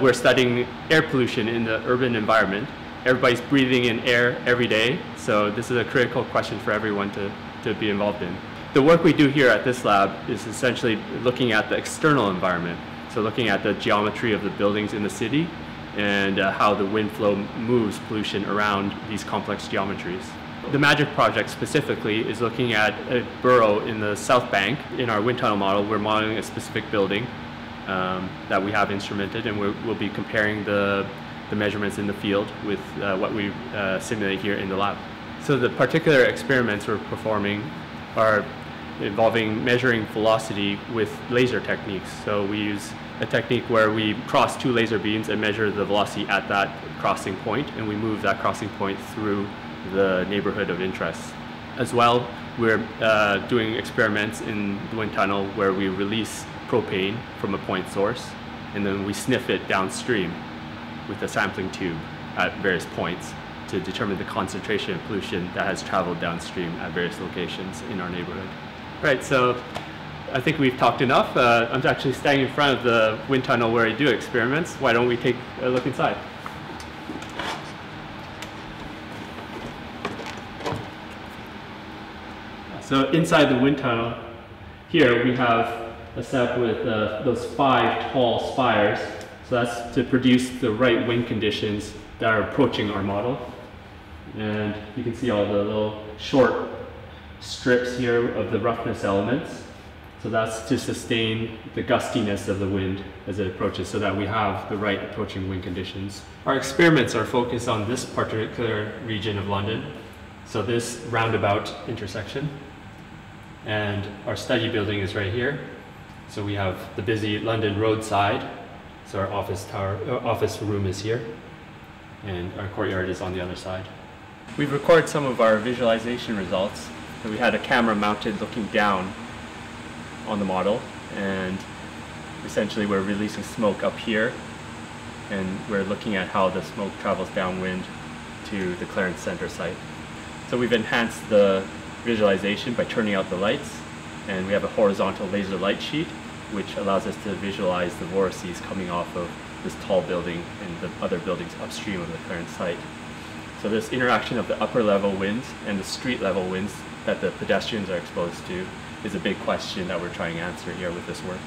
We're studying air pollution in the urban environment. Everybody's breathing in air every day, so this is a critical question for everyone to, to be involved in. The work we do here at this lab is essentially looking at the external environment. So looking at the geometry of the buildings in the city and uh, how the wind flow moves pollution around these complex geometries. The MAGIC project specifically is looking at a borough in the South Bank. In our wind tunnel model, we're modeling a specific building um, that we have instrumented, and we will be comparing the, the measurements in the field with uh, what we uh, simulate here in the lab. So the particular experiments we're performing are involving measuring velocity with laser techniques. So we use a technique where we cross two laser beams and measure the velocity at that crossing point, and we move that crossing point through the neighborhood of interest. As well, we're uh, doing experiments in the wind tunnel where we release propane from a point source, and then we sniff it downstream with a sampling tube at various points to determine the concentration of pollution that has traveled downstream at various locations in our neighborhood. Right, so I think we've talked enough. Uh, I'm actually standing in front of the wind tunnel where I do experiments. Why don't we take a look inside? So inside the wind tunnel, here we have a setup with uh, those five tall spires. So that's to produce the right wind conditions that are approaching our model. And you can see all the little short strips here of the roughness elements. So that's to sustain the gustiness of the wind as it approaches so that we have the right approaching wind conditions. Our experiments are focused on this particular region of London. So this roundabout intersection. And our study building is right here. So we have the busy London roadside. So our office tower, uh, office room is here, and our courtyard is on the other side. We've recorded some of our visualization results. We had a camera mounted looking down on the model, and essentially we're releasing smoke up here, and we're looking at how the smoke travels downwind to the Clarence Center site. So we've enhanced the visualization by turning out the lights and we have a horizontal laser light sheet which allows us to visualize the vortices coming off of this tall building and the other buildings upstream of the current site. So this interaction of the upper level winds and the street level winds that the pedestrians are exposed to is a big question that we're trying to answer here with this work.